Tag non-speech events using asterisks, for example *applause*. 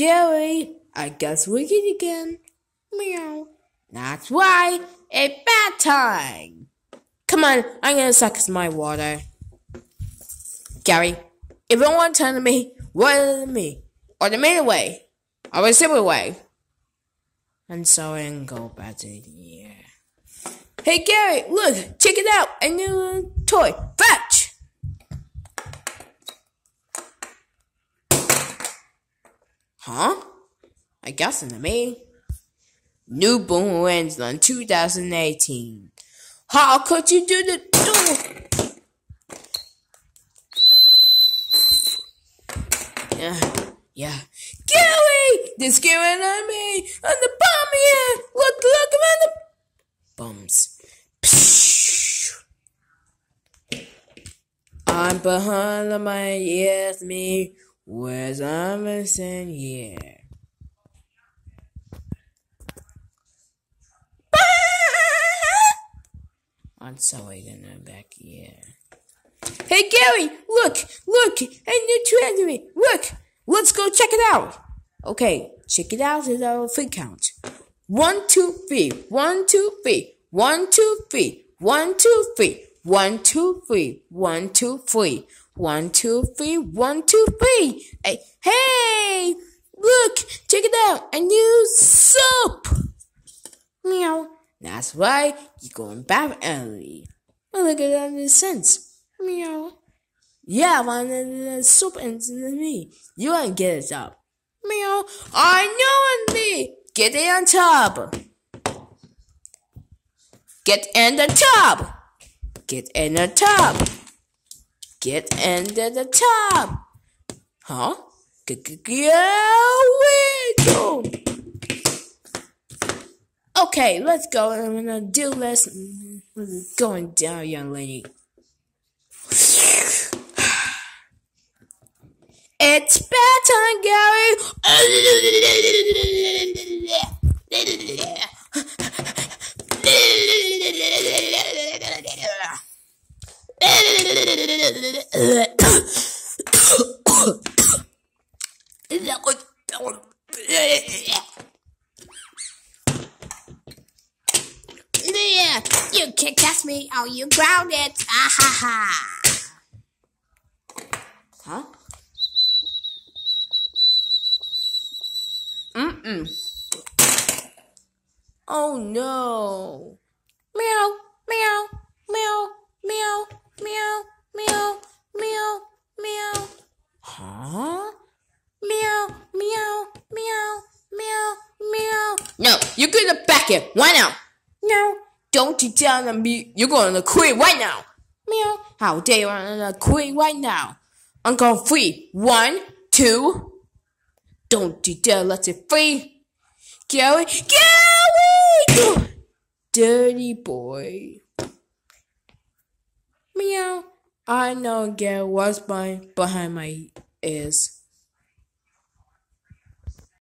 Gary, I guess we get again. Meow. That's why it's bad time. Come on, I'm gonna suck my water. Gary, if you want to turn to me, what me? Or the main way, or the simple way. And so I can go back to the. Hey Gary, look, check it out, a new toy. Fetch! Huh? I guess in me. New Boomerangs on 2018. How could you do the? Yeah, yeah. Gary, the scary at me, and the bomb here. Look, look, man, the bums. Psh. I'm behind my ears, me. Where's Emerson here? I'm sorry, then I'm back here. Hey Gary, look, look, a new treasury. Look, let's go check it out. Okay, check it out is our free count. One, two, three. One, two, three. One, two, three. One, two, three. One, two, three. One, two, three. One, two, three. One, two, three. Hey, hey, look, check it out, a new soap. Meow. That's why you're going back early. Well, look at that in sense. Meow. Yeah, one the soup into me. You want to get it up. Meow. I know it me. Get it on top. Get in the tub. Get in the tub. Get into the tub. Huh? Go. Okay, let's go. I'm gonna do this. Going down, young lady. It's bedtime, Gary. Yeah, you can't catch me. Oh, you grounded. Ah ha ha. Huh? Mm-mm. Oh no. Meow, meow, meow, meow, meow, meow, meow. Huh? Meow, meow, meow, meow, meow. No, you're gonna back it right now. No, don't you tell me you're gonna quit right now. Meow. How dare you wanna quit right now? I'm going free. One, two. Don't you dare let it free. Gary, Gary! *gasps* Dirty boy. Meow. I know Gary was behind my ears.